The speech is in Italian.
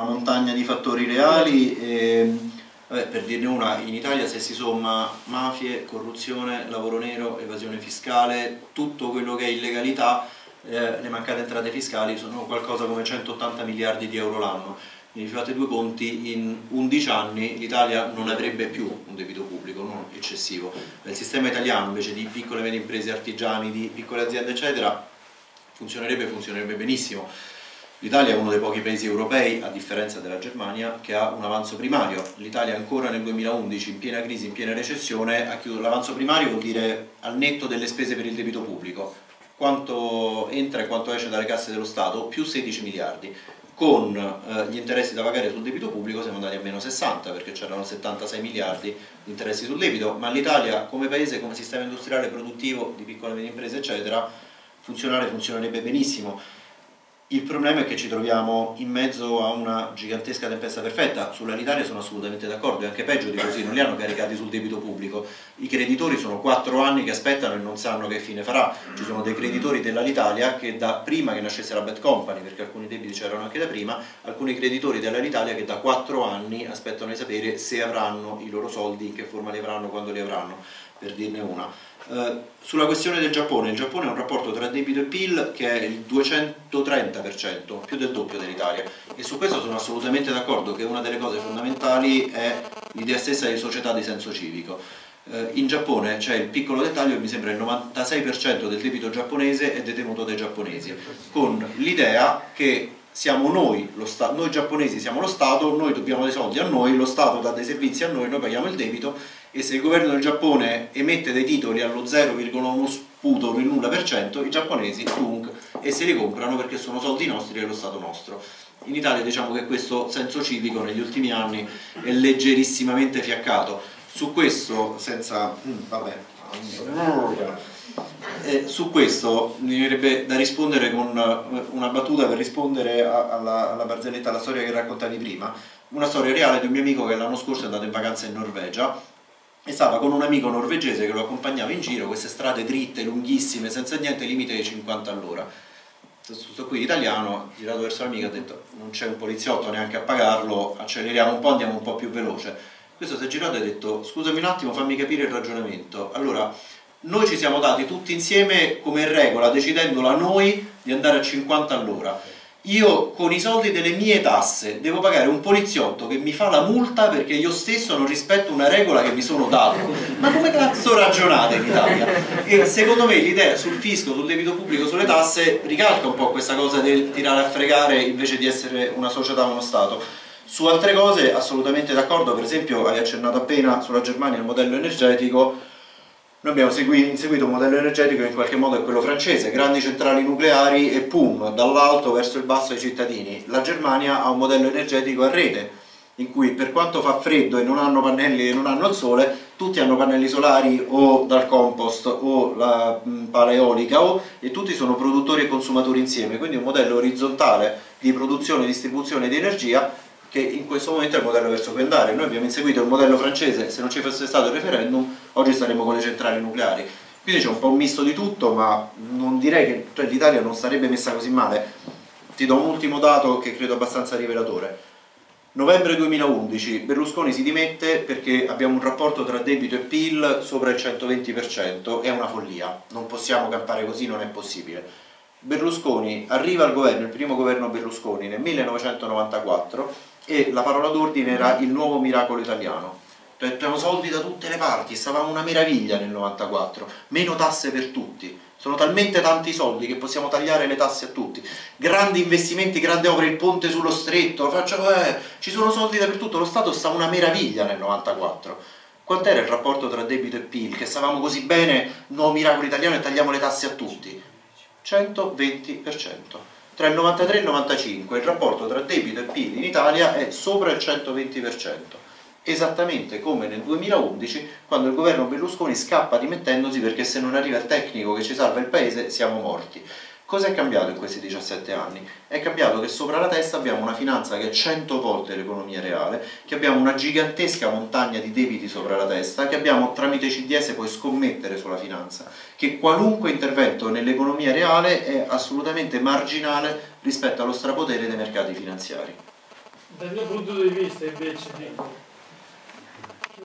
una montagna di fattori reali. E, vabbè, per dirne una, in Italia se si somma mafie, corruzione, lavoro nero, evasione fiscale, tutto quello che è illegalità, eh, le mancate entrate fiscali sono qualcosa come 180 miliardi di euro l'anno. Quindi fate due conti, in 11 anni l'Italia non avrebbe più un debito pubblico, non eccessivo. Il sistema italiano invece di piccole e medie imprese, artigiani, di piccole aziende eccetera, funzionerebbe funzionerebbe benissimo. L'Italia è uno dei pochi paesi europei, a differenza della Germania, che ha un avanzo primario. L'Italia ancora nel 2011, in piena crisi, in piena recessione, ha chiuso l'avanzo primario, vuol dire al netto delle spese per il debito pubblico. Quanto entra e quanto esce dalle casse dello Stato? Più 16 miliardi. Con eh, gli interessi da pagare sul debito pubblico siamo andati a meno 60 perché c'erano 76 miliardi di interessi sul debito, ma l'Italia come paese, come sistema industriale produttivo di piccole e medie imprese eccetera, funzionare funzionerebbe benissimo. Il problema è che ci troviamo in mezzo a una gigantesca tempesta perfetta, sull'Alitalia sono assolutamente d'accordo, è anche peggio di così, non li hanno caricati sul debito pubblico. I creditori sono quattro anni che aspettano e non sanno che fine farà. Ci sono dei creditori dell'Alitalia che da prima che nascesse la Bad Company, perché alcuni debiti c'erano anche da prima, alcuni creditori dell'Alitalia che da quattro anni aspettano di sapere se avranno i loro soldi, in che forma li avranno, quando li avranno, per dirne una. Uh, sulla questione del Giappone, il Giappone ha un rapporto tra debito e PIL che è il 230%, più del doppio dell'Italia e su questo sono assolutamente d'accordo che una delle cose fondamentali è l'idea stessa di società di senso civico. Uh, in Giappone c'è il piccolo dettaglio, mi sembra il 96% del debito giapponese è detenuto dai giapponesi, con l'idea che siamo noi, noi giapponesi siamo lo Stato, noi dobbiamo dei soldi a noi, lo Stato dà dei servizi a noi, noi paghiamo il debito e se il governo del Giappone emette dei titoli allo 0,1 sputo per nulla per cento, i giapponesi punk, e se li comprano perché sono soldi nostri e lo Stato nostro. In Italia diciamo che questo senso civico negli ultimi anni è leggerissimamente fiaccato. Su questo, senza... Mm, vabbè... Eh, su questo mi verrebbe da rispondere con una battuta per rispondere alla, alla barzelletta, alla storia che raccontavi prima. Una storia reale di un mio amico che l'anno scorso è andato in vacanza in Norvegia e stava con un amico norvegese che lo accompagnava in giro, queste strade dritte, lunghissime, senza niente limite di 50 all'ora. Questo qui italiano, girato verso l'amico, ha detto non c'è un poliziotto neanche a pagarlo, acceleriamo un po', andiamo un po' più veloce. Questo si è girato e ha detto scusami un attimo, fammi capire il ragionamento. Allora, noi ci siamo dati tutti insieme come regola, decidendola noi, di andare a 50 all'ora io con i soldi delle mie tasse devo pagare un poliziotto che mi fa la multa perché io stesso non rispetto una regola che mi sono dato. Ma come cazzo ragionate in Italia? E secondo me l'idea sul fisco, sul debito pubblico, sulle tasse ricalca un po' questa cosa del tirare a fregare invece di essere una società, uno Stato. Su altre cose assolutamente d'accordo, per esempio hai accennato appena sulla Germania il modello energetico, noi abbiamo inseguito un modello energetico in qualche modo è quello francese, grandi centrali nucleari e pum, dall'alto verso il basso ai cittadini. La Germania ha un modello energetico a rete, in cui per quanto fa freddo e non hanno pannelli e non hanno il sole, tutti hanno pannelli solari o dal compost o la pala eolica o, e tutti sono produttori e consumatori insieme, quindi un modello orizzontale di produzione e distribuzione di energia che in questo momento è il modello verso cui andare. Noi abbiamo inseguito il modello francese, se non ci fosse stato il referendum, oggi staremmo con le centrali nucleari. Quindi c'è un po' un misto di tutto, ma non direi che cioè, l'Italia non sarebbe messa così male. Ti do un ultimo dato che credo abbastanza rivelatore. Novembre 2011, Berlusconi si dimette perché abbiamo un rapporto tra debito e PIL sopra il 120%, è una follia, non possiamo campare così, non è possibile. Berlusconi arriva al governo, il primo governo Berlusconi nel 1994 e la parola d'ordine era il nuovo miracolo italiano. Abbiamo soldi da tutte le parti, stavamo una meraviglia nel 94, meno tasse per tutti. Sono talmente tanti soldi che possiamo tagliare le tasse a tutti. Grandi investimenti, grandi opere, il ponte sullo stretto, faccio, eh, ci sono soldi dappertutto, lo Stato sta una meraviglia nel 94. Quant'era il rapporto tra debito e PIL? Che stavamo così bene, nuovo miracolo italiano e tagliamo le tasse a tutti. 120% tra il 93 e il 95 il rapporto tra debito e PIL in Italia è sopra il 120%, esattamente come nel 2011 quando il governo Berlusconi scappa dimettendosi perché se non arriva il tecnico che ci salva il paese siamo morti. Cosa è cambiato in questi 17 anni? È cambiato che sopra la testa abbiamo una finanza che è 100 volte l'economia reale, che abbiamo una gigantesca montagna di debiti sopra la testa, che abbiamo tramite CDS puoi scommettere sulla finanza, che qualunque intervento nell'economia reale è assolutamente marginale rispetto allo strapotere dei mercati finanziari. Dal mio punto di vista invece dico,